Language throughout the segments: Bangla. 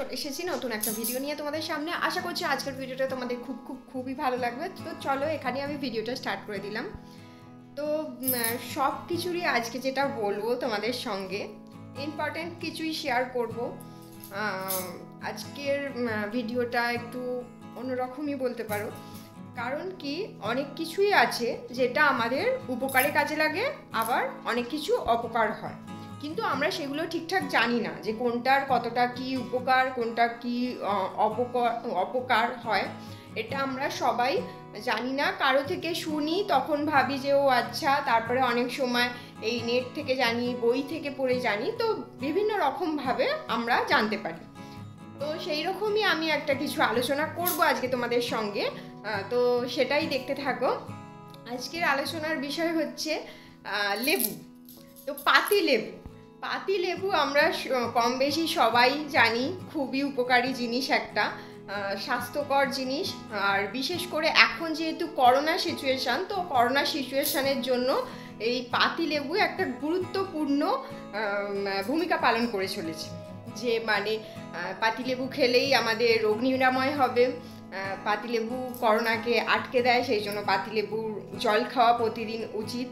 চলে এসেছি নতুন একটা ভিডিও নিয়ে তোমাদের সামনে। আশা করছি আজকের ভিডিওটা তোমাদের খুব খুব, খুবই ভালো লাগবে। তো চলো, এখানে আমি ভিডিওটা স্টার্ট করে দিলাম। তো সব কিছুরই আজকে যেটা বলব তোমাদের সঙ্গে ইম্পর্টেন্ট কিছুই শেয়ার করব। আজকের ভিডিওটা একটু অন্যরকমই বলতে পারো। কারণ কি, অনেক কিছুই আছে যেটা আমাদের উপকারে কাজে লাগে, আবার অনেক কিছু অপকার হয়। কিন্তু আমরা সেগুলো ঠিকঠাক জানি না যে কোনটার কতটা কি উপকার, কোনটা কি অপকার অপকার হয়। এটা আমরা সবাই জানি না। কারও থেকে শুনি, তখন ভাবি যে, ও আচ্ছা তারপরে অনেক সময় এই নেট থেকে জানি, বই থেকে পড়ে জানি। তো বিভিন্ন রকমভাবে আমরা জানতে পারি। তো সেই রকমই আমি একটা কিছু আলোচনা করব আজকে তোমাদের সঙ্গে। তো সেটাই দেখতে থাকো। আজকের আলোচনার বিষয় হচ্ছে লেবু। তো পাতি লেবু। পাতি লেবু আমরা কম বেশি সবাই জানি, খুবই উপকারী জিনিস একটা স্বাস্থ্যকর জিনিস। আর বিশেষ করে এখন যেহেতু করোনা সিচুয়েশান তো করোনা সিচুয়েশানের জন্য এই পাতি লেবু একটা গুরুত্বপূর্ণ ভূমিকা পালন করে চলেছে। যে মানে পাতিলেবু খেলেই আমাদের রোগ নিরাময় হবে। পাতিলেবু করোনাকে আটকে দেয়, সেই জন্য পাতিলেবুর জল খাওয়া প্রতিদিন উচিত।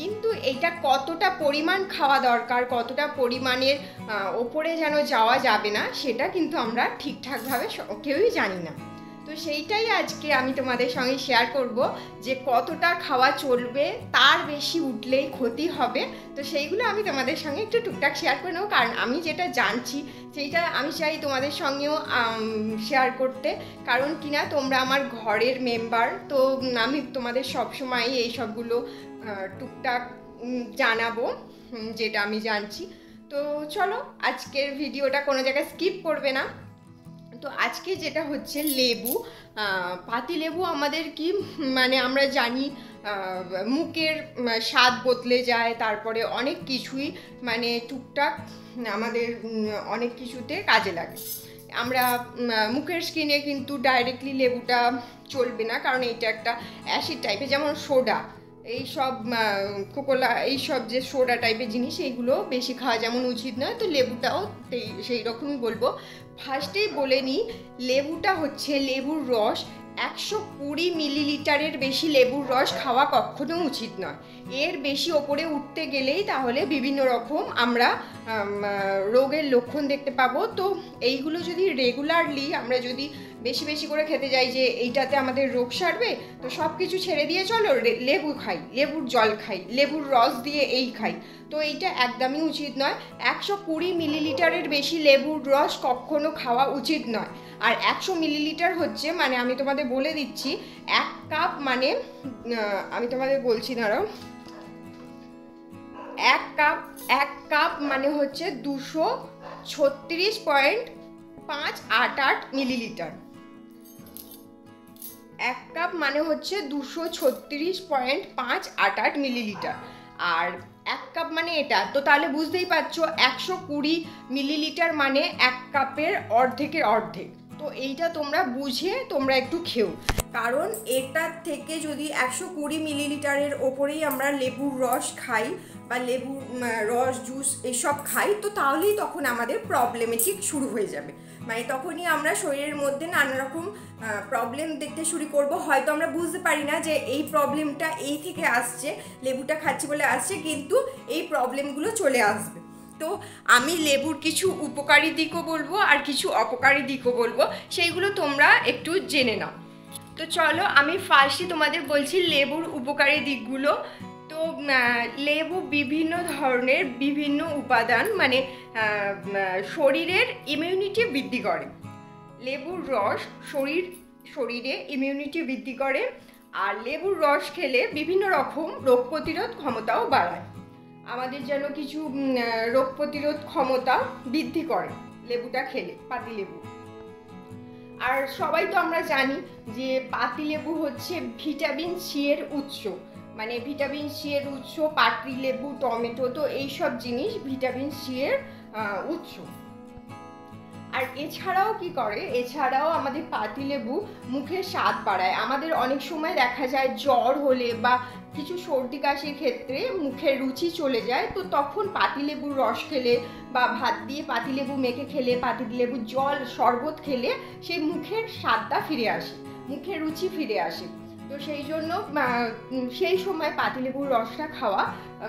কিন্তু এটা কতটা পরিমাণ খাওয়া দরকার, কতটা পরিমাণের ওপরে যেন যাওয়া যাবে না, সেটা কিন্তু আমরা ঠিকঠাকভাবে কেউই জানি না। তো সেইটাই আজকে আমি তোমাদের সঙ্গে শেয়ার করব যে কতটা খাওয়া চলবে, তার বেশি উঠলেই ক্ষতি হবে। তো সেইগুলো আমি তোমাদের সঙ্গে একটু টুকটাক শেয়ার করে নেব। কারণ আমি যেটা জানছি, সেইটা আমি চাই তোমাদের সঙ্গেও শেয়ার করতে। কারণ কিনা তোমরা আমার ঘরের মেম্বার তো আমি তোমাদের সবসময় এই সবগুলো টুকটাক জানাব যেটা আমি জানছি। তো চলো, আজকের ভিডিওটা কোনো জায়গায় স্কিপ করবে না। তো আজকে যেটা হচ্ছে লেবু পাতি লেবু আমাদের কি মানে আমরা জানি মুখের স্বাদ বদলে যায়, তারপরে অনেক কিছুই মানে টুকটাক আমাদের অনেক কিছুতে কাজে লাগে। আমরা মুখের স্কিনে কিন্তু ডাইরেক্টলি লেবুটা চলবে না, কারণ এটা একটা অ্যাসিড টাইপের যেমন সোডা এই সব কোকোলা, এই সব যে সোডা টাইপের জিনিস, এইগুলো বেশি খাওয়া যেমন উচিত নয়। তো লেবুটাও সেই রকমই বলব। ফার্স্টেই বলে নিই, লেবুটা হচ্ছে লেবুর রস। একশো কুড়ি মিলিলিটারের বেশি লেবুর রস খাওয়া কখনো উচিত নয়। এর বেশি ওপরে উঠতে গেলেই তাহলে বিভিন্ন রকম আমরা রোগের লক্ষণ দেখতে পাবো। তো এইগুলো যদি রেগুলারলি আমরা যদি বেশি বেশি করে খেতে যাই যে এইটাতে আমাদের রোগ সারবে, তো সব কিছু ছেড়ে দিয়ে চলো লেবু খাই, লেবুর জল খাই, লেবুর রস দিয়ে এই খাই। তো এইটা একদমই উচিত নয়। একশো কুড়ি মিলিলিটারের বেশি লেবুর রস কখনো খাওয়া উচিত নয়। আর একশো মিলিলিটার হচ্ছে মানে আমি তোমাদের বলে দিচ্ছি, এক কাপ মানে আমি তোমাদের বলছি, দাঁড়াও। এক কাপ এক কাপ মানে হচ্ছে দুশো ছত্রিশ পয়েন্ট পাঁচ আট আট মিলিলিটার। এক কাপ মানে হচ্ছে দুশো ছত্রিশ পয়েন্ট পাঁচ আট আট মিলিলিটার। আর এক কাপ মানে এটা। তো তাহলে বুঝতেই পারছ, একশো কুড়ি মিলিলিটার মানে এক কাপের অর্ধেকের অর্ধেক। তো এইটা তোমরা বুঝে তোমরা একটু খেও। কারণ এটার থেকে যদি একশো কুড়ি মিলিলিটারের ওপরেই আমরা লেবুর রস খাই বা লেবু রস জুস এসব খাই, তো তাহলেই তখন আমাদের প্রবলেমেটিক শুরু হয়ে যাবে। মানে তখনই আমরা শরীরের মধ্যে নানা রকম প্রবলেম দেখতে শুরু করব। হয়তো আমরা বুঝতে পারি না যে এই প্রবলেমটা এই থেকে আসছে, লেবুটা খাচ্ছি বলে আসছে, কিন্তু এই প্রবলেমগুলো চলে আসবে। তো আমি লেবুর কিছু উপকারী দিকও বলব আর কিছু অপকারী দিকও বলব, সেইগুলো তোমরা একটু জেনে নাও। তো চলো, আমি ফার্স্টই তোমাদের বলছি লেবুর উপকারী দিকগুলো। তো লেবু বিভিন্ন ধরনের বিভিন্ন উপাদান মানে শরীরের ইমিউনিটি বৃদ্ধি করে। লেবুর রস শরীর, শরীরে ইমিউনিটি বৃদ্ধি করে আর লেবুর রস খেলে বিভিন্ন রকম রোগ প্রতিরোধ ক্ষমতাও বাড়ায়। আমাদের যেন কিছু রোগ প্রতিরোধ ক্ষমতা বৃদ্ধি করে লেবুটা খেলে, পাতি লেবু। আর সবাই তো আমরা জানি যে পাতি লেবু হচ্ছে ভিটামিন সি এর উৎস। মানে ভিটামিন সি এর উৎস পাটরি লেবু, টমেটো তো এইসব জিনিস ভিটামিন সি এর উৎস। আর এছাড়াও কি করে? এছাড়াও আমাদের পাতিলেবু মুখের স্বাদ বাড়ায়। আমাদের অনেক সময় দেখা যায় জ্বর হলে বা কিছু সর্দি কাশির ক্ষেত্রে মুখের রুচি চলে যায়। তো তখন পাতিলেবুর রস খেলে বা ভাত দিয়ে পাতিলেবু মেখে খেলে পাতিলেবুর জল, শরবত খেলে সেই মুখের স্বাদটা ফিরে আসে। মুখের রুচি ফিরে আসে। তো সেই জন্য সেই সময় পাতিলেবুর রসটা খাওয়া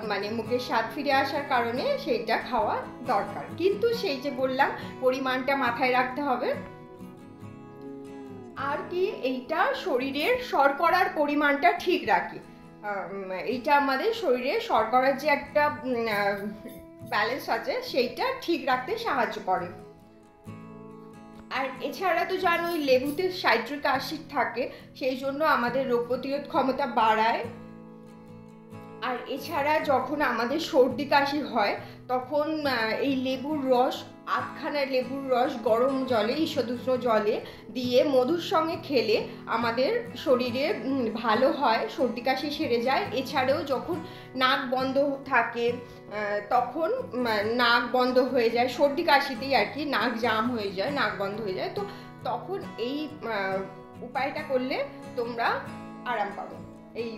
মানে মুখের স্বাদ ফিরে আসার কারণে সেইটা খাওয়া দরকার। কিন্তু সেই যে বললাম, পরিমাণটা মাথায় রাখতে হবে। আর কি, এইটা শরীরের শর্করার পরিমাণটা ঠিক রাখে। এইটা আমাদের শরীরে শর্করার যে একটা ব্যালেন্স আছে, সেইটা ঠিক রাখতে সাহায্য করে। আর এছাড়া তো জানোই লেবুতে সাইট্রিক অ্যাসিড থাকে, সেই জন্য আমাদের রোগ প্রতিরোধ ক্ষমতা বাড়ায়। আর এছাড়া যখন আমাদের সর্দি কাশি হয়, তখন এই লেবুর রস আধখানা লেবুর রস গরম জলে, ঈষদুষ্ণ জলে দিয়ে মধুর সঙ্গে খেলে আমাদের শরীরে ভালো হয়, সর্দি কাশি সেরে যায়। এছাড়াও যখন নাক বন্ধ থাকে তখন নাক বন্ধ হয়ে যায়, সর্দি কাশিতেই আর কি নাক জাম হয়ে যায়, নাক বন্ধ হয়ে যায়। তো তখন এই উপায়টা করলে তোমরা আরাম পাবে। এই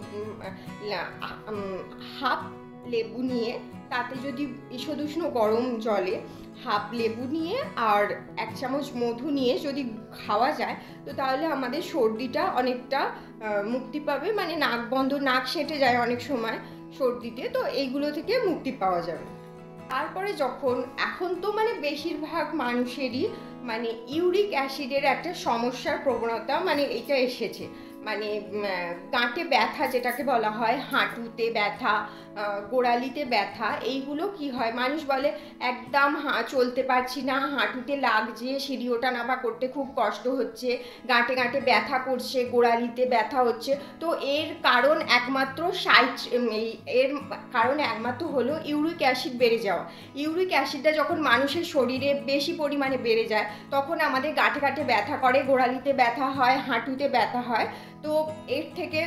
হাফ লেবু নিয়ে তাতে যদি ঈষদুষ্ণ গরম জলে হাফ লেবু নিয়ে আর এক চামচ মধু নিয়ে যদি খাওয়া যায়, তো তাহলে আমাদের সর্দিটা অনেকটা মুক্তি পাবে। মানে নাক বন্ধ, নাক সেটে যায় অনেক সময় সর্দিতে, তো এইগুলো থেকে মুক্তি পাওয়া যাবে। তারপরে যখন, এখন তো মানে বেশিরভাগ মানুষেরই মানে ইউরিক অ্যাসিডের একটা সমস্যার প্রবণতা মানে এটা এসেছে। মানে গাঁটে ব্যথা যেটাকে বলা হয়, হাঁটুতে ব্যথা গোড়ালিতে ব্যথা, এইগুলো কি হয়? মানুষ বলে, একদম হা, চলতে পারছি না, হাঁটুতে লাগছে সিঁড়ি ওঠা নামা করতে খুব কষ্ট হচ্ছে, গাঁটে গাঁটে ব্যথা করছে, গোড়ালিতে ব্যথা হচ্ছে। তো এর কারণ একমাত্র সাইট এর কারণ একমাত্র হলো ইউরিক অ্যাসিড বেড়ে যাওয়া। ইউরিক অ্যাসিডটা যখন মানুষের শরীরে বেশি পরিমাণে বেড়ে যায়, তখন আমাদের গাঁটে গাঁটে ব্যথা করে, গোড়ালিতে ব্যথা হয়, হাঁটুতে ব্যথা হয়। তো এর থেকে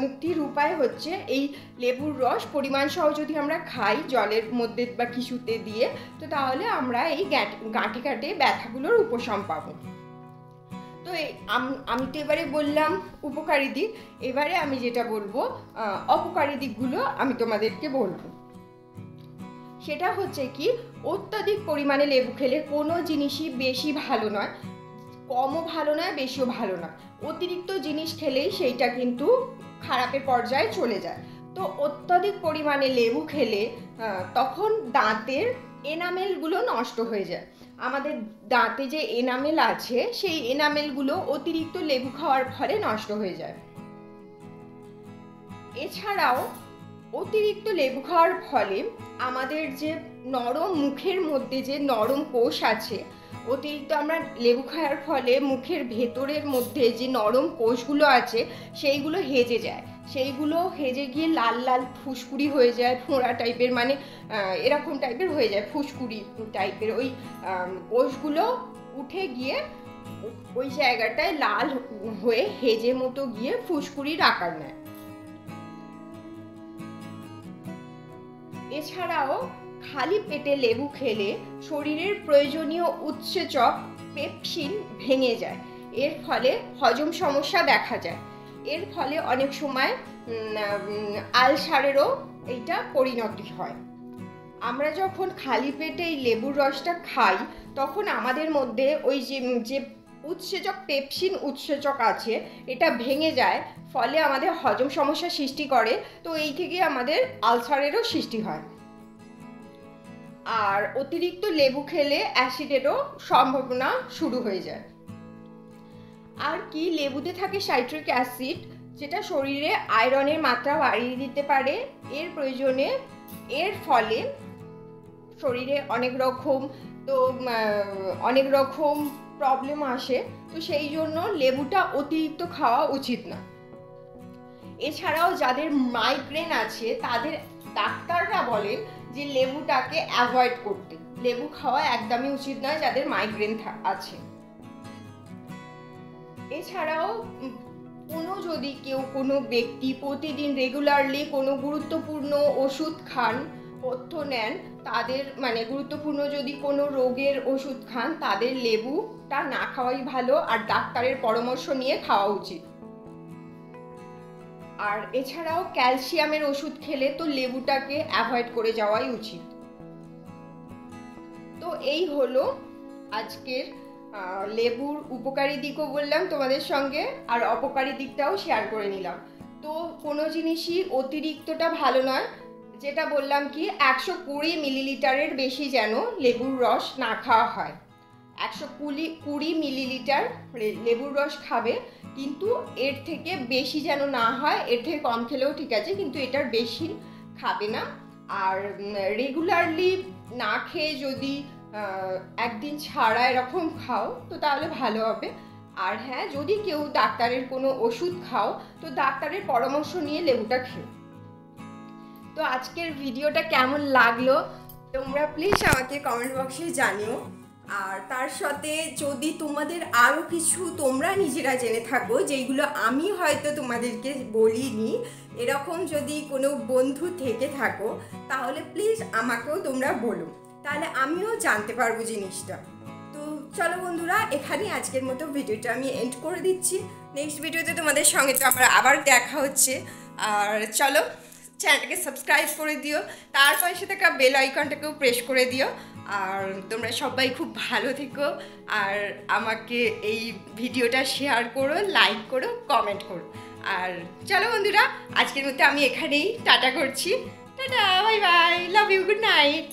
মুক্তির উপায় হচ্ছে এই লেবুর রস। পরিমাণ সহ যদি আমরা খাই জলের মধ্যে বা কিছুতে দিয়ে, তো তাহলে আমরা এই গাঁটে গাঁটে ব্যথাগুলোর উপশম পাবো। তো আমি তো এবারে বললাম উপকারী দিক। এবারে আমি যেটা বলব অপকারী দিকগুলো আমি তোমাদেরকে বলব। সেটা হচ্ছে কি, অত্যাধিক পরিমাণে লেবু খেলে কোনো জিনিসই বেশি ভালো নয়। কমও ভালো নয়, বেশিও ভালো নয় অতিরিক্ত জিনিস খেলেই সেইটা কিন্তু খারাপের পর্যায়ে চলে যায়। তো অত্যাধিক পরিমাণে লেবু খেলে তখন দাঁতের এনামেলগুলো নষ্ট হয়ে যায়। আমাদের দাঁতে যে এনামেল আছে, সেই এনামেলগুলো অতিরিক্ত লেবু খাওয়ার ফলে নষ্ট হয়ে যায়। এছাড়াও অতিরিক্ত লেবু খাওয়ার ফলে আমাদের যে নরম মুখের মধ্যে যে নরম কোষ আছে, অতিরিক্ত আমরা লেবু খাওয়ার ফলে মুখের ভেতরের মধ্যে যে নরম কোষগুলো আছে, সেইগুলো হেজে যায়। সেইগুলো হেজে গিয়ে লাল লাল ফুসকুড়ি হয়ে যায়, ফোঁড়া টাইপের মানে এরকম টাইপের হয়ে যায়, ফুসকুড়ি টাইপের। ওই কোষগুলো উঠে গিয়ে ওই জায়গাটায় লাল হয়ে হেজে মতো গিয়ে ফুসকুড়ির আকার নেয়। এছাড়াও খালি পেটে লেবু খেলে শরীরের প্রয়োজনীয় উৎসেচক পেপসিন ভেঙে যায়। এর ফলে হজম সমস্যা দেখা যায়। এর ফলে অনেক সময় আলসারেরও এইটা পরিণতি হয়। আমরা যখন খালি পেটে এই লেবুর রসটা খাই, তখন আমাদের মধ্যে ওই যে যে উৎসেচক পেপসিন উৎসেচক আছে, এটা ভেঙে যায়, ফলে আমাদের হজম সমস্যা সৃষ্টি করে, তো এই থেকে আমাদের আলসারেরও সৃষ্টি হয়। আর অতিরিক্ত লেবু খেলে অ্যাসিডেরও সম্ভাবনা শুরু হয়ে যায়। আর কি লেবুতে থাকে সাইট্রিক অ্যাসিড, যেটা শরীরে আয়রনের মাত্রা বাড়িয়ে দিতে পারে, এর প্রয়োজনে, এর ফলে শরীরে অনেক রকম, তো অনেক রকম প্রবলেম আসে, তো সেই জন্য লেবুটা অতিরিক্ত খাওয়া উচিত না। এছাড়াও যাদের মাইগ্রেন আছে, তাদের ডাক্তাররা বলেন যে লেবুটাকে অ্যাভয়েড করতে। লেবু খাওয়া একদমই উচিত নয় যাদের মাইগ্রেন আছে। এছাড়াও কোনো যদি কেউ কোনো ব্যক্তি প্রতিদিন রেগুলারলি কোনো গুরুত্বপূর্ণ ওষুধ খান পথ্য নেন, তাদের মানে গুরুত্বপূর্ণ যদি কোনো রোগের ওষুধ খান, তাদের লেবুটা না খাওয়াই ভালো আর ডাক্তারের পরামর্শ নিয়ে খাওয়া উচিত। আর এছাড়াও ক্যালসিয়ামের ওষুধ খেলে তো লেবুটাকে অ্যাভয়েড করে যাওয়াই উচিত। তো এই হলো আজকের লেবুর উপকারী দিকও বললাম তোমাদের সঙ্গে আর অপকারী দিকটাও শেয়ার করে নিলাম। তো কোনো জিনিসই অতিরিক্তটা ভালো নয়। যেটা বললাম কি, একশো কুড়ি মিলিলিটারের বেশি যেন লেবুর রস না খাওয়া হয়। একশো কুড়ি কুড়ি মিলিলিটার লেবুর রস খাবে, কিন্তু এর থেকে বেশি যেন না হয়, এর থেকে কম খেলেও ঠিক আছে, কিন্তু এটার বেশি খাবে না। আর রেগুলারলি না খেয়ে যদি একদিন ছাড়া এরকম খাও, তো তাহলে ভালো হবে। আর হ্যাঁ যদি কেউ ডাক্তারের কোনো ওষুধ খাও, তো ডাক্তারের পরামর্শ নিয়ে লেবুটা খেও তো আজকের ভিডিওটা কেমন লাগল? তোমরা প্লিজ আমাকে কমেন্ট বক্সে জানিও। আর তার সাথে যদি তোমাদের আরও কিছু তোমরা নিজেরা জেনে থাকো, যেইগুলো আমি হয়তো তোমাদেরকে বলিনি, এরকম যদি কোনো বন্ধু থেকে থাকো, তাহলে প্লিজ আমাকেও তোমরা বলো। তাহলে আমিও জানতে পারব জিনিসটা। তো চলো বন্ধুরা এখানে আজকের মতো ভিডিওটা আমি এন্ড করে দিচ্ছি। নেক্সট ভিডিওতে তোমাদের সঙ্গে তো আমরা আবার দেখা হচ্ছে। আর চলো চ্যানেলটাকে সাবস্ক্রাইব করে দিও। তার পাশে থাকা বেল আইকনটাকেও প্রেস করে দিও। আর তোমরা সবাই খুব ভালো থেকো। আর আমাকে এই ভিডিওটা শেয়ার করো লাইক করো কমেন্ট করো। আর চলো বন্ধুরা, আজকের মধ্যে আমি এখানেই টাটা করছি। Tata bye bye love you good night